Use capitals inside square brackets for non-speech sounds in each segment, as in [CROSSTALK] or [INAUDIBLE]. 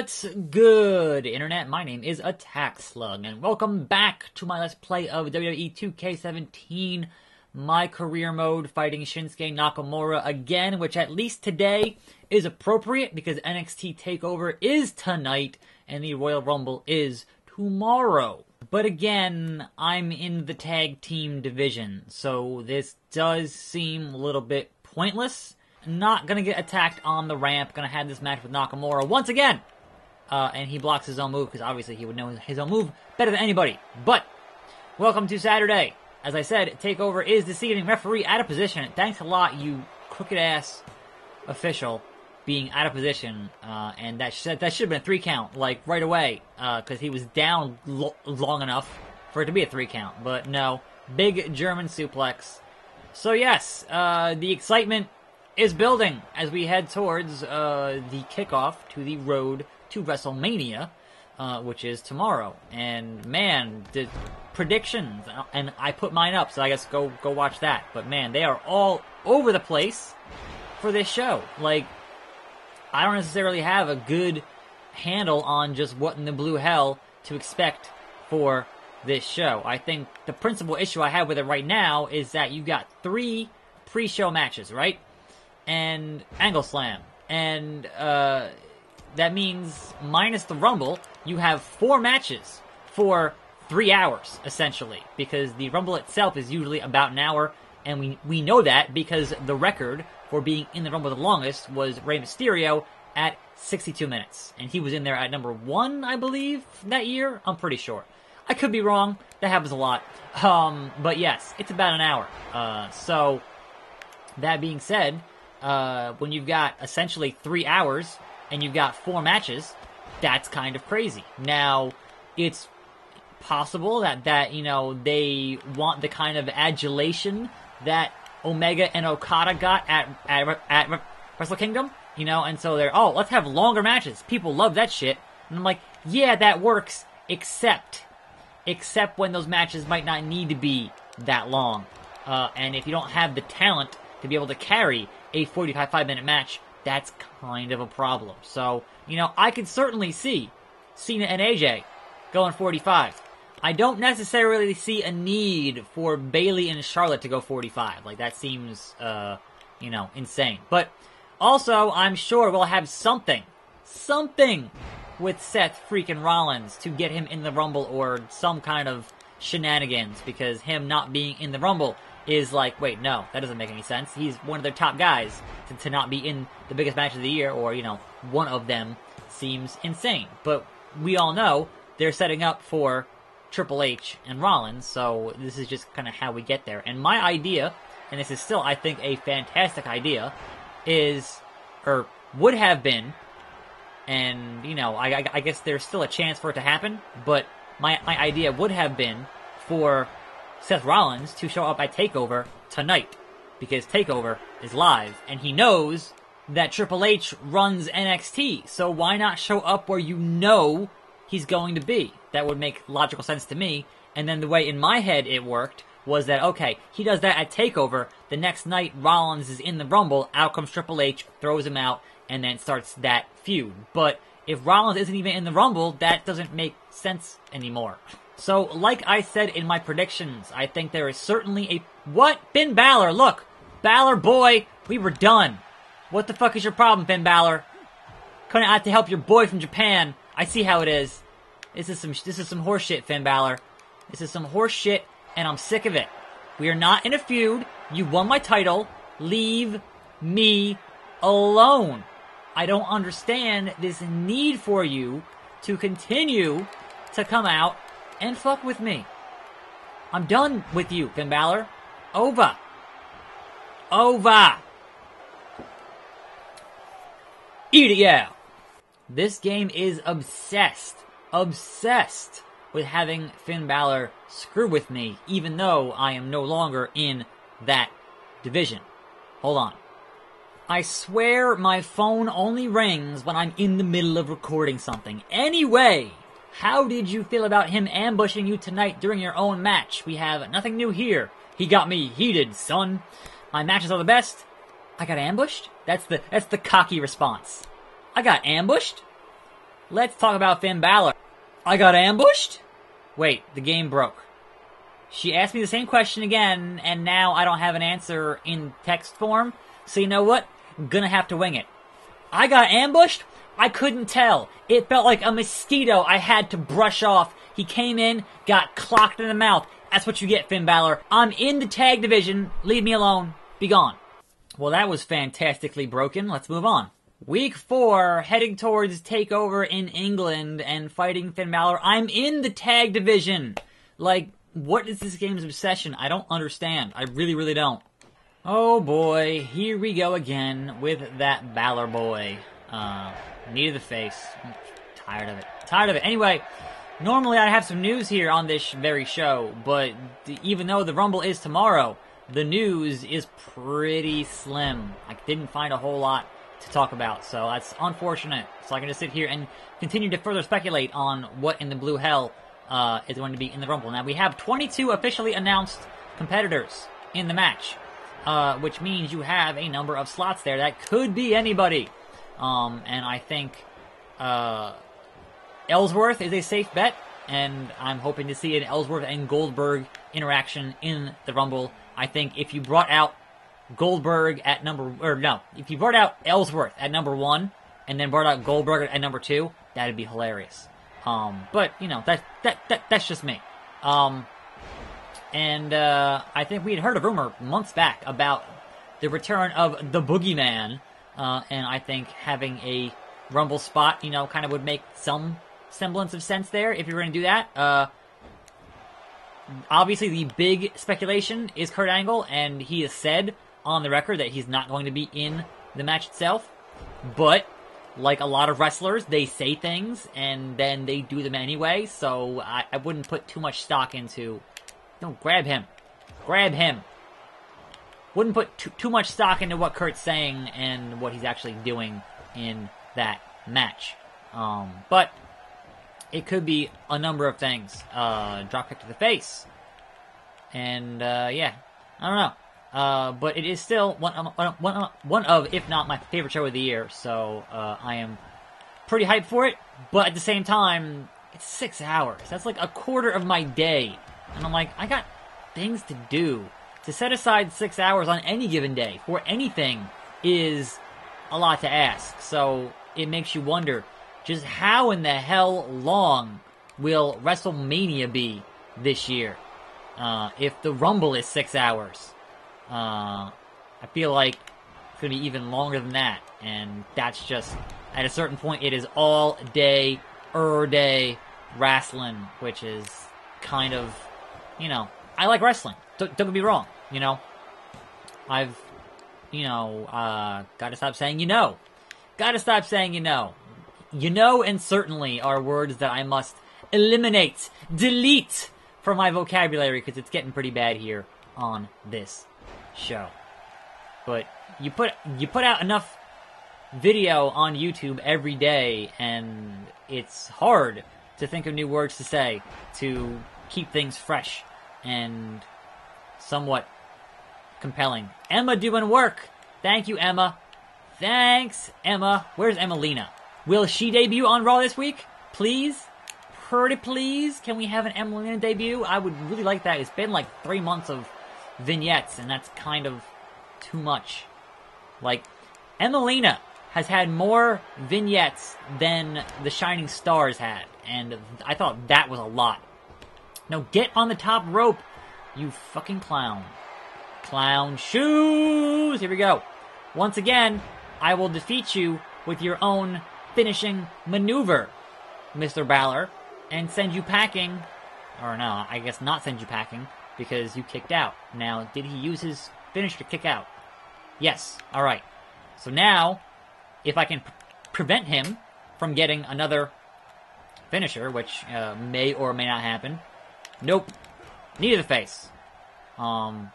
What's good, Internet? My name is Attack Slug, and welcome back to my Let's Play of WWE 2K17, my career mode, fighting Shinsuke Nakamura again, which at least today is appropriate because NXT TakeOver is tonight, and the Royal Rumble is tomorrow. But again, I'm in the tag team division, so this does seem a little bit pointless not gonna get attacked on the ramp. Gonna have this match with Nakamura once again. Uh, and he blocks his own move because obviously he would know his own move better than anybody. But welcome to Saturday. As I said, Takeover is deceiving referee out of position. Thanks a lot, you crooked ass official, being out of position. Uh, and that sh- that should have been a three count, like right away, because uh, he was down lo- long enough for it to be a three count. But no, big German suplex. So yes, uh, the excitement is building as we head towards uh, the kickoff to the road to WrestleMania, uh, which is tomorrow. And man, the predictions, and I put mine up, so I guess go go watch that. But man, they are all over the place for this show. Like, I don't necessarily have a good handle on just what in the blue hell to expect for this show. I think the principal issue I have with it right now is that you got three pre-show matches, right? and Angle Slam. And uh, that means minus the Rumble, you have four matches for three hours, essentially, because the Rumble itself is usually about an hour, and we, we know that because the record for being in the Rumble the longest was Rey Mysterio at 62 minutes. And he was in there at number one, I believe, that year. I'm pretty sure. I could be wrong. That happens a lot. Um, but yes, it's about an hour. Uh, so, that being said, uh, when you've got essentially three hours and you've got four matches, that's kind of crazy. Now, it's possible that that you know they want the kind of adulation that Omega and Okada got at at, at Wrestle Kingdom, you know, and so they're oh let's have longer matches. People love that shit, and I'm like yeah that works, except except when those matches might not need to be that long, uh, and if you don't have the talent to be able to carry a 45 5 minute match, that's kind of a problem. So, you know, I could certainly see Cena and AJ going 45. I don't necessarily see a need for Bayley and Charlotte to go 45. Like, that seems, uh, you know, insane. But also, I'm sure we'll have something, something with Seth freaking Rollins to get him in the Rumble or some kind of shenanigans because him not being in the Rumble is like, wait, no, that doesn't make any sense. He's one of their top guys to, to not be in the biggest match of the year, or, you know, one of them seems insane. But we all know they're setting up for Triple H and Rollins, so this is just kind of how we get there. And my idea, and this is still, I think, a fantastic idea, is, or would have been, and, you know, I, I guess there's still a chance for it to happen, but my, my idea would have been for Seth Rollins to show up at TakeOver tonight because TakeOver is live and he knows that Triple H runs NXT. So why not show up where you know he's going to be? That would make logical sense to me. And then the way in my head it worked was that okay, he does that at TakeOver. The next night Rollins is in the Rumble. Out comes Triple H, throws him out, and then starts that feud. But if Rollins isn't even in the Rumble, that doesn't make sense anymore. [LAUGHS] So, like I said in my predictions, I think there is certainly a. What? Finn Balor, look! Balor, boy, we were done. What the fuck is your problem, Finn Balor? Coming out to help your boy from Japan. I see how it is. This is some this is some horseshit, Finn Balor. This is some horseshit, and I'm sick of it. We are not in a feud. You won my title. Leave me alone. I don't understand this need for you to continue to come out and fuck with me. I'm done with you, Finn Balor. Over. Over. Eat it, yeah. This game is obsessed, obsessed with having Finn Balor screw with me, even though I am no longer in that division. Hold on. I swear my phone only rings when I'm in the middle of recording something. Anyway, how did you feel about him ambushing you tonight during your own match? We have nothing new here. He got me heated, son. My matches are the best. I got ambushed? That's the that's the cocky response. I got ambushed? let's talk about Finn Balor. I got ambushed? Wait, the game broke. She asked me the same question again, and now I don't have an answer in text form. So you know what? I'm gonna have to wing it. I got ambushed? I couldn't tell. It felt like a mosquito I had to brush off. He came in, got clocked in the mouth. That's what you get, Finn Balor. I'm in the tag division. Leave me alone. Be gone. Well, that was fantastically broken. Let's move on. Week four, heading towards takeover in England and fighting Finn Balor. I'm in the tag division. Like, what is this game's obsession? I don't understand. I really, really don't. Oh boy, here we go again with that Balor boy. Uh, knee to the face. Tired of it. Tired of it. Anyway, normally I have some news here on this very show, but even though the Rumble is tomorrow, the news is pretty slim. I didn't find a whole lot to talk about, so that's unfortunate. So I can just sit here and continue to further speculate on what in the blue hell uh, is going to be in the Rumble. Now we have 22 officially announced competitors in the match, uh, which means you have a number of slots there that could be anybody. Um, and I think uh, Ellsworth is a safe bet, and I'm hoping to see an Ellsworth and Goldberg interaction in the Rumble. I think if you brought out Goldberg at number, or no, if you brought out Ellsworth at number one, and then brought out Goldberg at number two, that'd be hilarious. Um, but you know that that that that's just me. Um, and uh, I think we had heard a rumor months back about the return of the Boogeyman, uh, and I think having a Rumble spot, you know, kind of would make some semblance of sense there if you were going to do that. Uh, obviously, the big speculation is Kurt Angle, and he has said on the record that he's not going to be in the match itself. But like a lot of wrestlers, they say things and then they do them anyway. So I, I wouldn't put too much stock into. No, grab him, grab him. Wouldn't put too, too much stock into what Kurt's saying and what he's actually doing in that match. Um, but it could be a number of things. Uh, drop to the face, and uh, yeah, I don't know. Uh, but it is still one, one, one of, if not my favorite show of the year. So uh, I am pretty hyped for it. But at the same time, it's six hours. That's like a quarter of my day, and I'm like, I got things to do. To set aside six hours on any given day for anything is a lot to ask. So it makes you wonder just how in the hell long will WrestleMania be this year? Uh, if the Rumble is six hours, uh, I feel like it's gonna be even longer than that, and that's just at a certain point it is all day, er day wrestling, which is kind of, you know, I like wrestling. Don't, don't get me wrong, you know. I've, you know, uh, gotta stop saying you know. Gotta stop saying you know. You know and certainly are words that I must eliminate, delete from my vocabulary because it's getting pretty bad here on this show. But you put you put out enough video on YouTube every day, and it's hard to think of new words to say to keep things fresh and somewhat compelling. Emma doing work. Thank you, Emma. Thanks, Emma. Where's Emmalina? Will she debut on Raw this week? Please? Pretty please? Can we have an Emmalina debut? I would really like that. It's been like three months of vignettes, and that's kind of too much. Like, Emmalina has had more vignettes than the Shining Stars had, and I thought that was a lot. Now get on the top rope, you fucking clown. Clown shoes! Here we go. Once again, I will defeat you with your own finishing maneuver, Mr. Balor, and send you packing. Or no, I guess not send you packing because you kicked out. Now, did he use his finish to kick out? Yes. All right. So now, if I can prevent him from getting another finisher, which uh, may or may not happen, nope. Knee to the face. Um,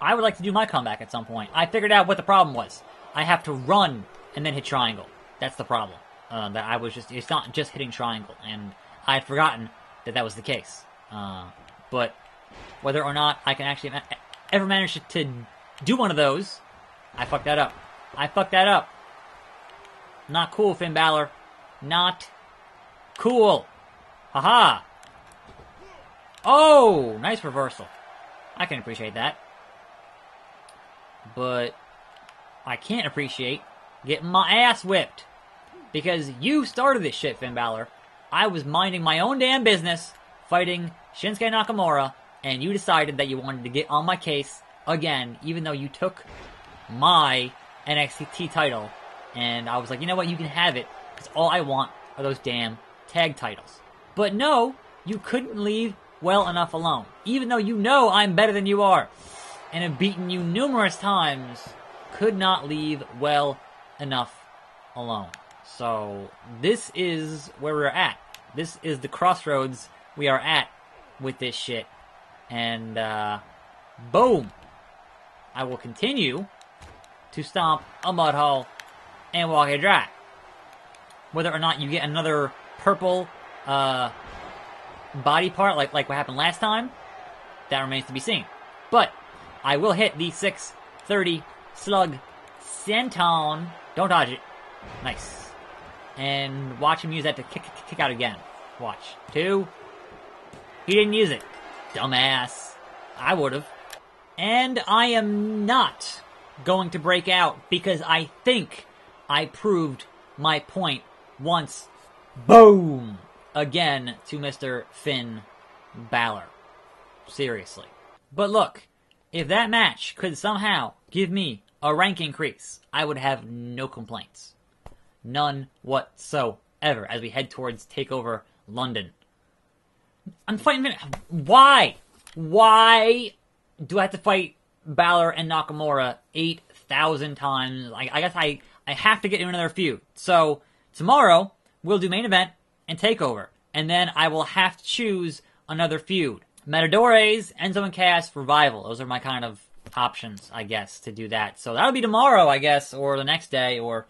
I would like to do my comeback at some point. I figured out what the problem was. I have to run and then hit triangle. That's the problem. Uh, that I was just, it's not just hitting triangle. And I had forgotten that that was the case. Uh, but whether or not I can actually ever manage to do one of those, I fucked that up. I fucked that up. Not cool, Finn Balor. not cool. Haha. Oh, nice reversal. I can appreciate that. But I can't appreciate getting my ass whipped. Because you started this shit, Finn Balor. I was minding my own damn business, fighting Shinsuke Nakamura, and you decided that you wanted to get on my case again, even though you took my NXT title. And I was like, you know what, you can have it, because all I want are those damn tag titles. But no, you couldn't leave well enough alone. Even though you know I'm better than you are, and have beaten you numerous times, could not leave well enough alone. So, this is where we're at. This is the crossroads we are at with this shit. And, uh, boom! I will continue to stomp a mud hole and walk it dry. Whether or not you get another purple, uh, body part like, like what happened last time, that remains to be seen. But, I will hit the 630 slug senton. Don't dodge it. Nice and watch him use that to kick, kick, kick out again. Watch. Two. He didn't use it. Dumbass. I would've. And I am not going to break out because I think I proved my point once. Boom! Again to Mr. Finn Balor. Seriously. But look, if that match could somehow give me a rank increase, I would have no complaints. None whatsoever as we head towards TakeOver London. I'm fighting. Why? Why do I have to fight Balor and Nakamura 8,000 times? I, I guess I, I have to get in another feud. So, tomorrow, we'll do main event and TakeOver. And then I will have to choose another feud. Matadores, Enzo and Cass, Revival. Those are my kind of options, I guess, to do that. So that'll be tomorrow, I guess, or the next day, or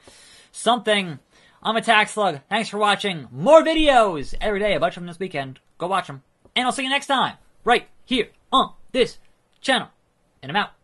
something. I'm Attack Slug. Thanks for watching. More videos every day. A bunch of them this weekend. Go watch them. And I'll see you next time. Right here on this channel. And I'm out.